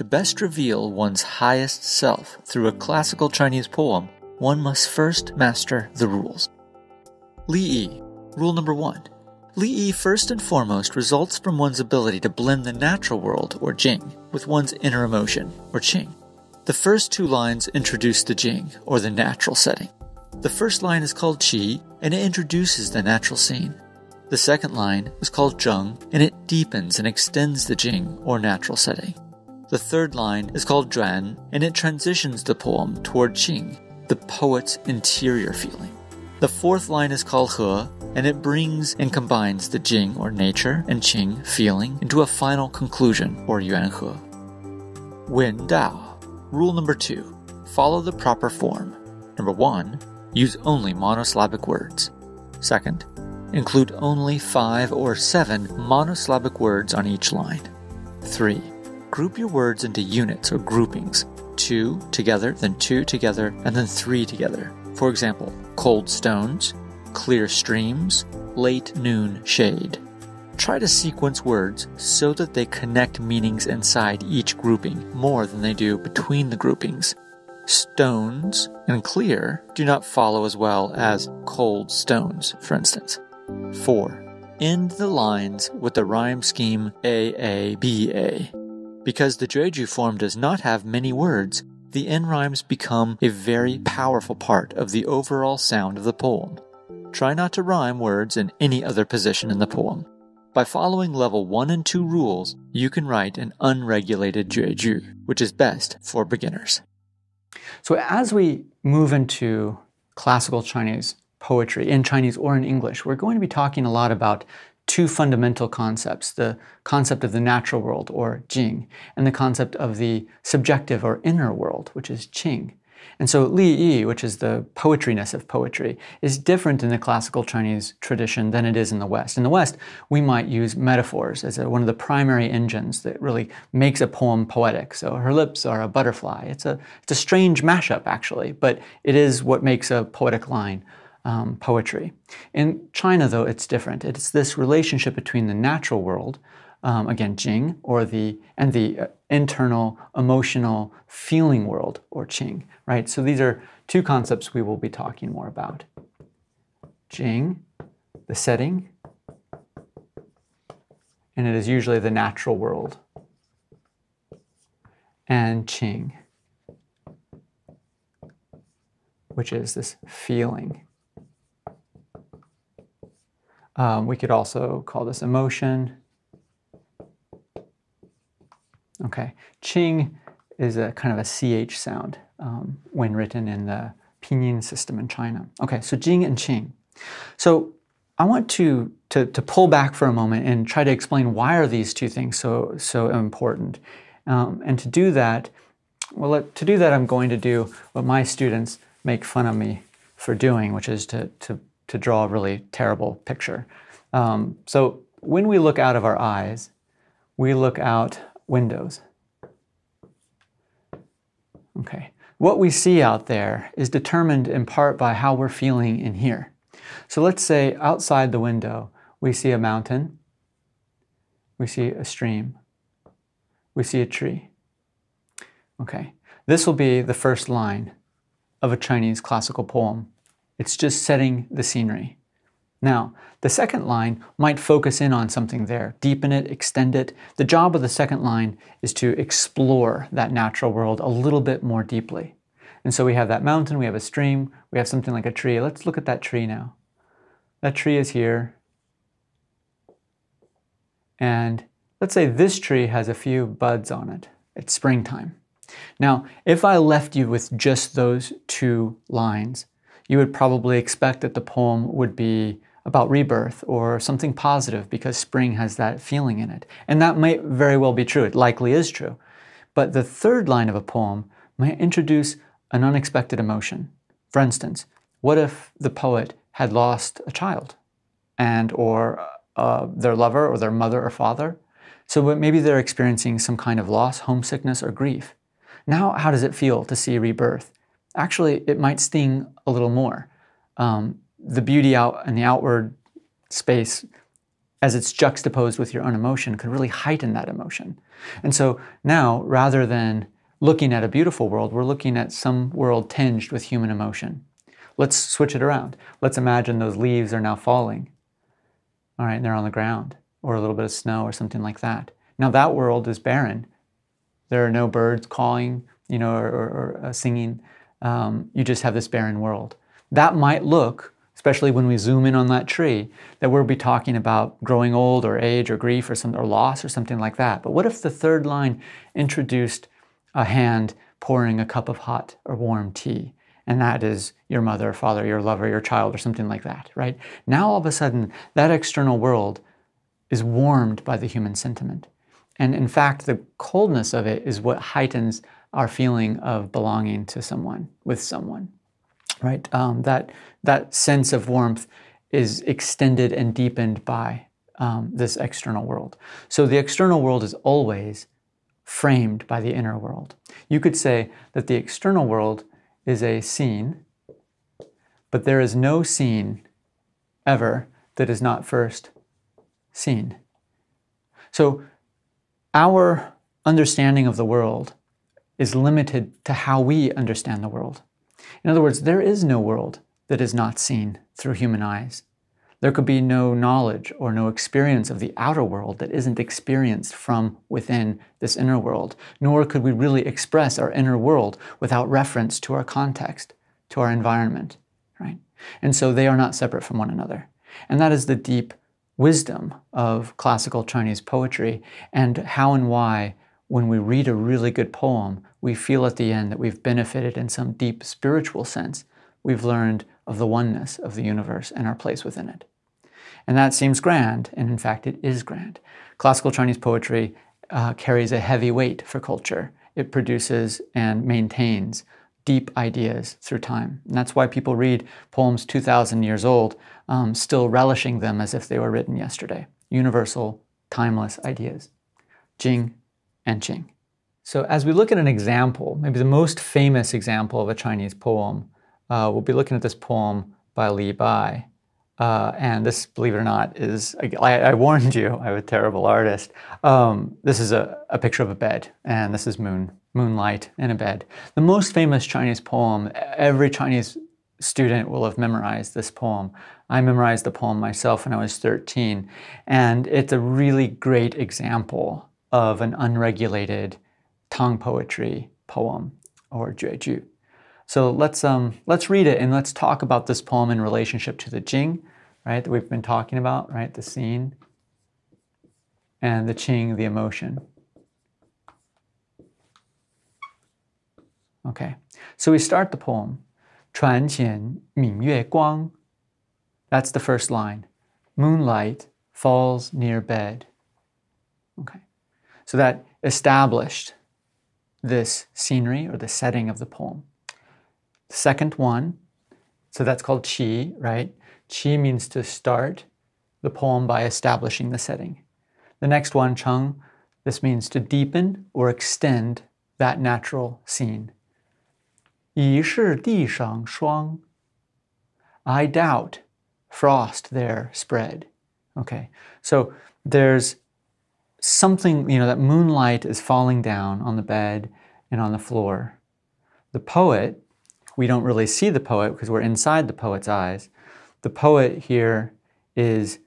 To best reveal one's highest self through a classical Chinese poem, one must first master the rules. Li Yi, rule number one. Li Yi first and foremost results from one's ability to blend the natural world, or Jing, with one's inner emotion, or Qing. The first two lines introduce the Jing, or the natural setting. The first line is called Qi, and it introduces the natural scene. The second line is called Zheng, and it deepens and extends the Jing, or natural setting. The third line is called Zhuan, and it transitions the poem toward Qing, the poet's interior feeling. The fourth line is called He, and it brings and combines the Jing, or nature, and Qing, feeling, into a final conclusion, or Yuan He. Wen Dao. Rule number two follow the proper form. Number one, use only monosyllabic words. Second, include only five or seven monosyllabic words on each line. Three, group your words into units or groupings two together, then two together, and then three together. For example, cold stones, clear streams, late noon shade. Try to sequence words so that they connect meanings inside each grouping more than they do between the groupings. Stones and clear do not follow as well as cold stones, for instance. 4. End the lines with the rhyme scheme AABA. Because the Jueju form does not have many words, the end rhymes become a very powerful part of the overall sound of the poem. Try not to rhyme words in any other position in the poem. By following level 1 and 2 rules, you can write an unregulated Jueju, which is best for beginners. So, as we move into classical Chinese poetry, in Chinese or in English, we're going to be talking a lot about two fundamental concepts the concept of the natural world, or Jing, and the concept of the subjective or inner world, which is Qing. And so Li Yi, which is the poetryness of poetry, is different in the classical Chinese tradition than it is in the West. In the West, we might use metaphors as a, one of the primary engines that really makes a poem poetic. So her lips are a butterfly. It's a, it's a strange mashup, actually, but it is what makes a poetic line um, poetry. In China, though, it's different. It's this relationship between the natural world, um, again, Jing, or the and the uh, internal emotional feeling world, or Qing. Right. So these are two concepts we will be talking more about. Jing, the setting, and it is usually the natural world, and Qing, which is this feeling. Um, we could also call this emotion. Okay, Qing is a kind of a CH sound um, when written in the pinyin system in China. Okay, so Jing and Qing. So I want to, to, to pull back for a moment and try to explain why are these two things so, so important. Um, and to do that, well, to do that, I'm going to do what my students make fun of me for doing, which is to, to to draw a really terrible picture. Um, so when we look out of our eyes, we look out windows. Okay. What we see out there is determined in part by how we're feeling in here. So let's say outside the window, we see a mountain, we see a stream, we see a tree. Okay. This will be the first line of a Chinese classical poem it's just setting the scenery. Now, the second line might focus in on something there, deepen it, extend it. The job of the second line is to explore that natural world a little bit more deeply. And so we have that mountain, we have a stream, we have something like a tree. Let's look at that tree now. That tree is here. And let's say this tree has a few buds on it. It's springtime. Now, if I left you with just those two lines, you would probably expect that the poem would be about rebirth or something positive because spring has that feeling in it. And that might very well be true. It likely is true. But the third line of a poem might introduce an unexpected emotion. For instance, what if the poet had lost a child and or uh, their lover or their mother or father? So maybe they're experiencing some kind of loss, homesickness, or grief. Now, how does it feel to see rebirth? Actually it might sting a little more. Um, the beauty out in the outward space as it's juxtaposed with your own emotion, could really heighten that emotion. And so now, rather than looking at a beautiful world, we're looking at some world tinged with human emotion. Let's switch it around. Let's imagine those leaves are now falling. All right, and they're on the ground, or a little bit of snow, or something like that. Now that world is barren. There are no birds calling, you know, or, or, or uh, singing. Um, you just have this barren world. That might look, especially when we zoom in on that tree, that we'll be talking about growing old, or age, or grief, or some, or loss, or something like that. But what if the third line introduced a hand pouring a cup of hot or warm tea? and that is your mother, or father, your lover, your child, or something like that, right? Now all of a sudden, that external world is warmed by the human sentiment. And in fact, the coldness of it is what heightens our feeling of belonging to someone, with someone, right? Um, that, that sense of warmth is extended and deepened by um, this external world. So the external world is always framed by the inner world. You could say that the external world is a scene, but there is no scene ever that is not first seen. So our understanding of the world is limited to how we understand the world. In other words, there is no world that is not seen through human eyes. There could be no knowledge or no experience of the outer world that isn't experienced from within this inner world, nor could we really express our inner world without reference to our context, to our environment, right? And so they are not separate from one another. And that is the deep wisdom of classical Chinese poetry and how and why when we read a really good poem, we feel at the end that we've benefited in some deep spiritual sense. We've learned of the oneness of the universe and our place within it. And that seems grand, and in fact, it is grand. Classical Chinese poetry uh, carries a heavy weight for culture. It produces and maintains deep ideas through time. And that's why people read poems 2,000 years old, um, still relishing them as if they were written yesterday. Universal, timeless ideas. Jing So, as we look at an example, maybe the most famous example of a Chinese poem, uh, we'll be looking at this poem by Li Bai. Uh, and this, believe it or not, is, I, I warned you, I'm a terrible artist. Um, this is a, a, picture of a bed, and this is moon, moonlight in a bed. The most famous Chinese poem, every Chinese student will have memorized this poem. I memorized the poem myself when I was 13, and it's a really great example of an unregulated Tang poetry poem or Jueju. So let's, um, let's read it and let's talk about this poem in relationship to the Jing, right, that we've been talking about, right, the scene, and the Qing, the emotion. Okay, so we start the poem. 床前明月光. That's the first line. Moonlight falls near bed. Okay. So that established this scenery or the setting of the poem. The second one, so that's called qi, right? Qi means to start the poem by establishing the setting. The next one, cheng, this means to deepen or extend that natural scene. 疑是地上霜. I doubt frost there spread. Okay, so there's something, you know, that moonlight is falling down on the bed and on the floor. The poet, we don't really see the poet because we're inside the poet's eyes, the poet here is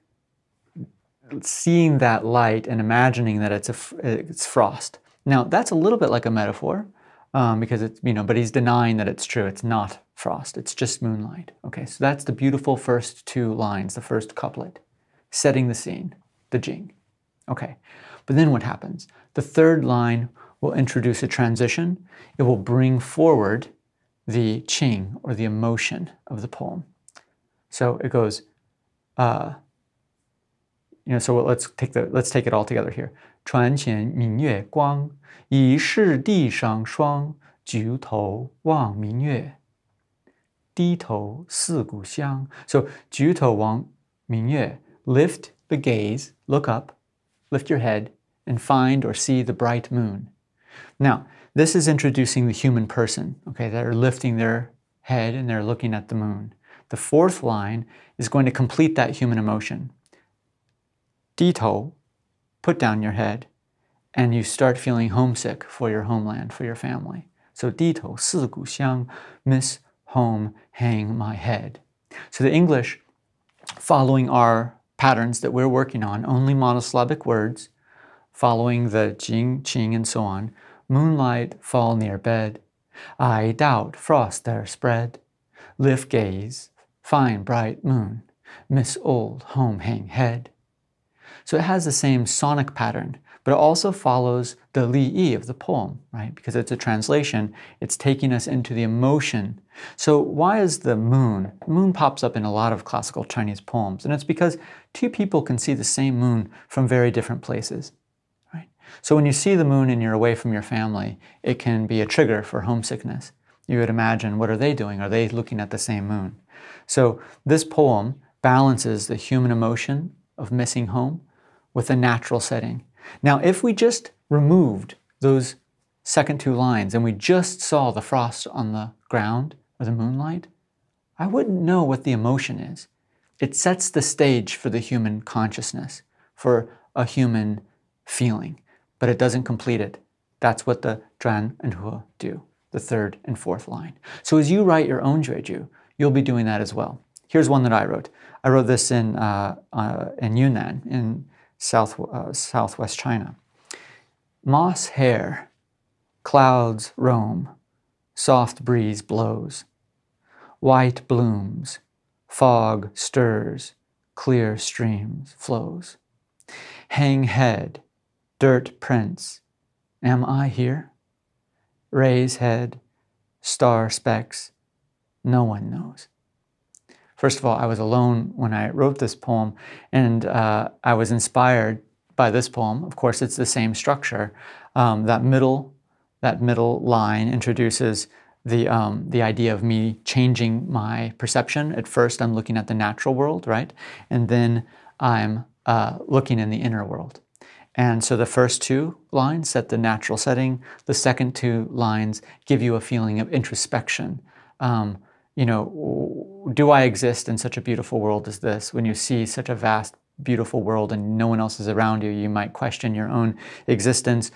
seeing that light and imagining that it's a it's frost. Now that's a little bit like a metaphor um, because it's you know, but he's denying that it's true. It's not frost. It's just moonlight. Okay, so that's the beautiful first two lines, the first couplet, setting the scene, the jing. Okay, but then what happens? The third line will introduce a transition. It will bring forward the qing, or the emotion of the poem. So it goes, uh, you know, so let's take the let's take it all together here. 床前明月光，疑是地上霜。举头望明月，低头思故乡。So 举头望明月，lift the gaze, look up, lift your head, and find or see the bright moon. Now, this is introducing the human person, okay, that are lifting their head and they're looking at the moon. The fourth line is going to complete that human emotion. Dito, put down your head, and you start feeling homesick for your homeland, for your family. So dito, 思故乡, miss home, hang my head. So the English, following our patterns that we're working on, only monosyllabic words, following the jing, qing, and so on, moonlight fall near bed, I doubt frost there spread, lift gaze, fine bright moon, miss old home hang head. So it has the same sonic pattern, but it also follows the li of the poem, right? Because it's a translation, it's taking us into the emotion. So why is the moon? moon pops up in a lot of classical Chinese poems, and it's because two people can see the same moon from very different places. Right? So when you see the moon and you're away from your family, it can be a trigger for homesickness. You would imagine, what are they doing? Are they looking at the same moon? So this poem balances the human emotion of missing home with a natural setting. Now, if we just removed those second two lines and we just saw the frost on the ground or the moonlight, I wouldn't know what the emotion is. It sets the stage for the human consciousness, for a human feeling, but it doesn't complete it. That's what the Zhuan and He do, the third and fourth line. So as you write your own Jueju, you'll be doing that as well. Here's one that I wrote. I wrote this in, uh, uh, in Yunnan, in south, uh, southwest China. Moss hair, clouds roam, soft breeze blows, white blooms, fog stirs, clear streams flows. Hang head, dirt prints, am I here? Raise head, star specks, no one knows. First of all, I was alone when I wrote this poem, and uh, I was inspired by this poem. Of course, it's the same structure. Um, that middle, that middle line introduces the um, the idea of me changing my perception. At first, I'm looking at the natural world, right, and then I'm uh, looking in the inner world. And so the first two lines set the natural setting. The second two lines give you a feeling of introspection. Um, you know, do I exist in such a beautiful world as this? When you see such a vast, beautiful world and no one else is around you, you might question your own existence.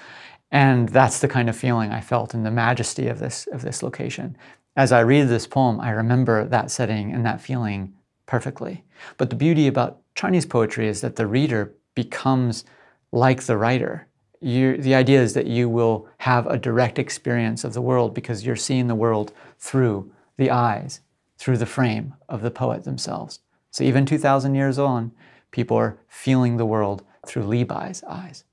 And that's the kind of feeling I felt in the majesty of this, of this location. As I read this poem, I remember that setting and that feeling perfectly. But the beauty about Chinese poetry is that the reader becomes like the writer. You, the idea is that you will have a direct experience of the world because you're seeing the world through the eyes through the frame of the poet themselves. So even 2,000 years on, people are feeling the world through Li Bai's eyes.